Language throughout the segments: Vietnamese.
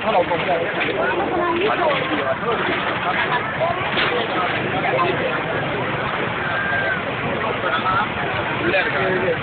他老公在。对对对。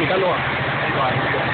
Kalau.